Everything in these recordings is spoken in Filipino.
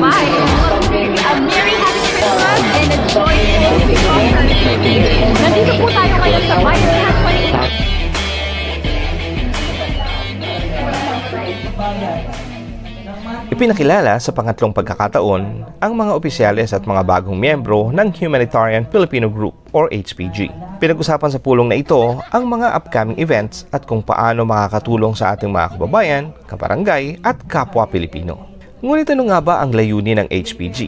Bye! Ipinakilala sa pangatlong pagkakataon ang mga opisyales at mga bagong miyembro ng Humanitarian Filipino Group or HPG. Pinag-usapan sa pulong na ito ang mga upcoming events at kung paano makakatulong sa ating mga kababayan, kabarangay at kapwa Pilipino. Ngunit ano nga ba ang layunin ng HPG?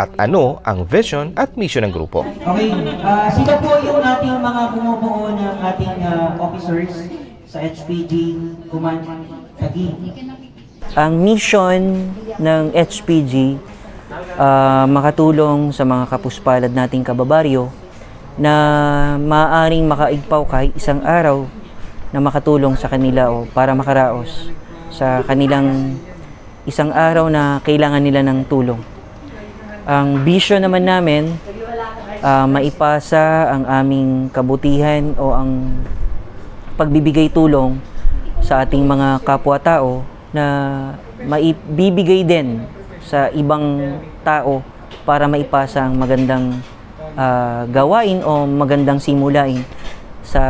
At ano ang vision at mission ng grupo? Okay, ah sino po yung ating mga bumubuo ng ating ah, officers sa HPG Command Taguig? Ang mission ng HPG ah, makatulong sa mga kapuspalad nating kababaryo na maaring makaigpaw kahit isang araw na makatulong sa kanila o para makaraos sa kanilang isang araw na kailangan nila ng tulong. Ang vision naman namin, ah, maipasa ang aming kabutihan o ang pagbibigay tulong sa ating mga kapwa-tao na maibibigay din sa ibang tao para maipasa ang magandang ah, gawain o magandang simulain sa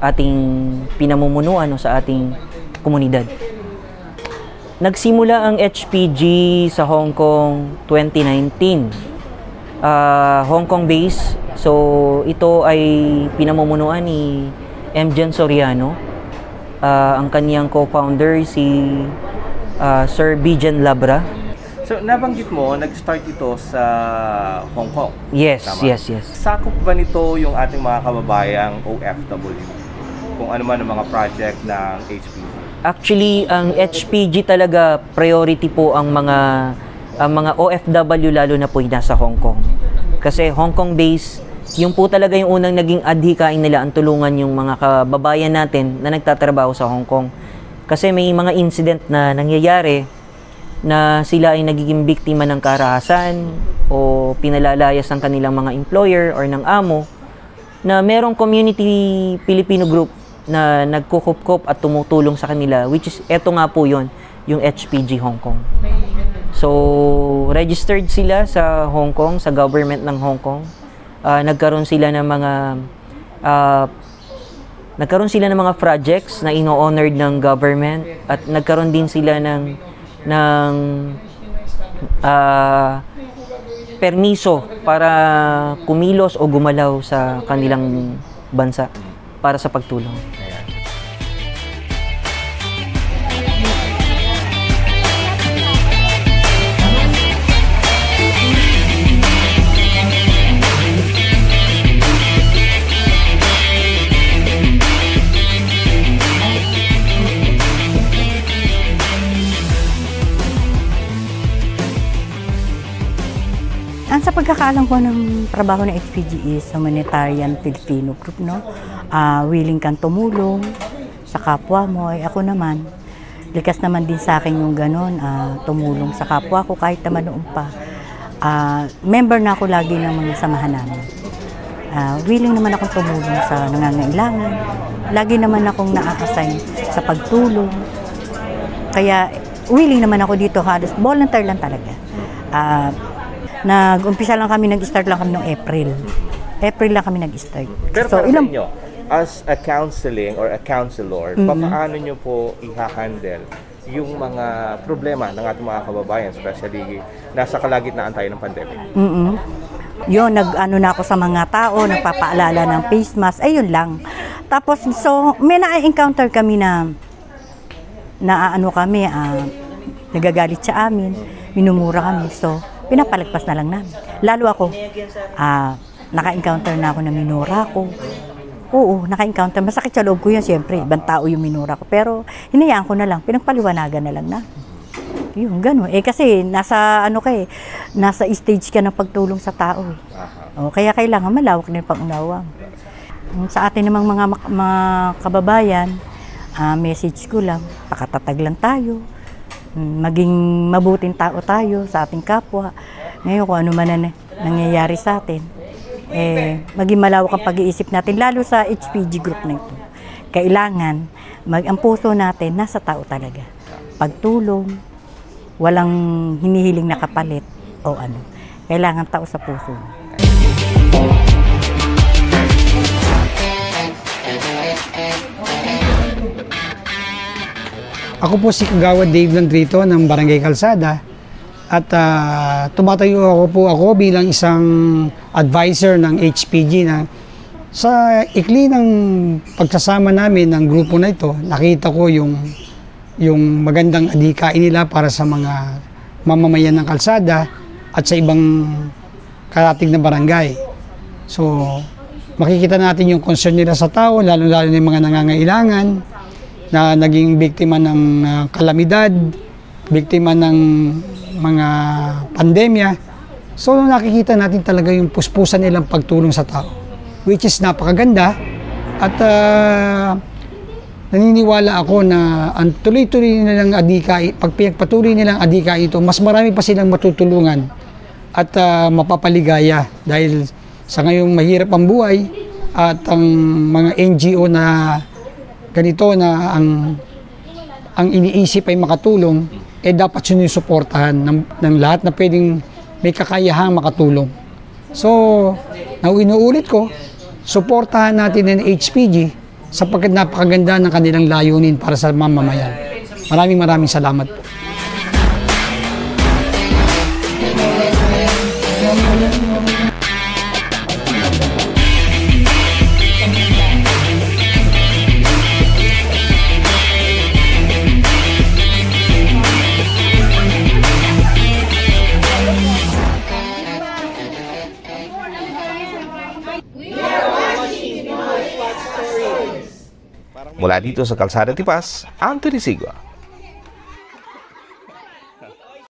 ating pinamumunuan o sa ating komunidad. Nagsimula ang HPG sa Hong Kong 2019. Ah, Hong Kong base. So ito ay pinamumunuan ni M. Soriano. Ah, ang kaniyang co-founder si ah, Sir Bijan Labra. So, nabanggit mo, nag-start ito sa Hong Kong. Yes, Tama. yes, yes. Sakop ba nito yung ating mga kababayang OFW? Kung ano man ang mga project ng HPG? Actually, ang HPG talaga priority po ang mga ang mga OFW lalo na po yung nasa Hong Kong. Kasi Hong Kong base, yung po talaga yung unang naging adhikain nila ang tulungan yung mga kababayan natin na nagtatrabaho sa Hong Kong. Kasi may mga incident na nangyayari na sila ay nagiging biktima ng karahasan o pinalalayas ng kanilang mga employer or ng amo na merong community Filipino group na nagkukupkop at tumutulong sa kanila which is eto nga po yon yung HPG Hong Kong. So, registered sila sa Hong Kong, sa government ng Hong Kong. Ah, nagkaroon sila ng mga ah, nagkaroon sila ng mga projects na ino-honored ng government at nagkaroon din sila ng ng ah, permiso para kumilos o gumalaw sa kanilang bansa para sa pagtulong. Pagkakaalam ko ng trabaho ng HPG is humanitarian Filipino group, no? Ah, willing kang tumulong sa kapwa mo. Eh, ako naman, likas naman din sa akin yung ganun, ah, tumulong sa kapwa ko kahit naman noon pa. Ah, member na ako lagi ng mga samahan namin. Ah, willing naman akong tumulong sa nangangailangan. Lagi naman akong na-assign sa pagtulong. Kaya willing naman ako dito halos volunteer lang talaga. Ah, nag-umpisa lang kami, nag-start lang kami noong April. April lang kami nag-start. Pero para sa inyo, as a counseling or a counselor, paano nyo po i-handle yung mga problema ng ating mga kababayan, especially nasa kalagitnaan tayo ng pandemic? mm Yun, nag-ano na ako sa mga tao, nagpapaalala ng face mask, ayun lang. Tapos, so, may na-encounter kami na, na ano kami, ah, nagagalit sa amin, minumura kami. So, pinapalagpas na lang namin. Lalo ako, ah, naka-encounter na ako na minura ko. Oo, naka-encounter. Masakit sa loob ko yun, siyempre. Ibang tao yung minura ko. Pero, hinayaan ko na lang. Pinagpaliwanagan na lang na. Yung gano'n. Eh kasi nasa ano ka eh, nasa stage ka ng pagtulong sa tao eh. O, kaya kailangan malawak pang-unawa. Yung Sa atin namang mga, mga kababayan, ah, message ko lang, pakatatag lang tayo. Maging mabuting tao tayo sa ating kapwa. Ngayon kung ano man na nangyayari sa atin, eh, maging malawak ang pag-iisip natin, lalo sa HPG group na ito. kailangan mag ang puso natin nasa tao talaga. Pagtulong, walang hinihiling na kapalit o ano. Kailangan tao sa puso. Ako po si Kagawa Dave Landrito ng Barangay Kalsada at ah, tumatayo ako po ako bilang isang advisor ng HPG na sa ikli ng pagsasama namin ng grupo na ito, nakita ko yung yung magandang adhikain nila para sa mga mamamayan ng kalsada at sa ibang karating na barangay. So, makikita natin yung concern nila sa tao, lalo-lalo na yung mga nangangailangan, na naging biktima ng ah, kalamidad, biktima ng mga pandemya. So nakikita natin talaga yung puspusan nilang pagtulong sa tao, which is napakaganda at ah, naniniwala ako na ang tuloy-tuloy nilang adika, pag pinagpatuloy nilang adika ito, mas marami pa silang matutulungan at ah, mapapaligaya dahil sa ngayong mahirap ang buhay at ang mga NGO na ganito na ang ang iniisip ay makatulong, eh dapat sinusuportahan ng, ng lahat na pwedeng may kakayahang makatulong. So, na inuulit ko, suportahan natin ng HPG sapagkat napakaganda ng kanilang layunin para sa mamamayan. Maraming maraming salamat po. Mula dito sa Kalsada Tipas, Anthony Sigua.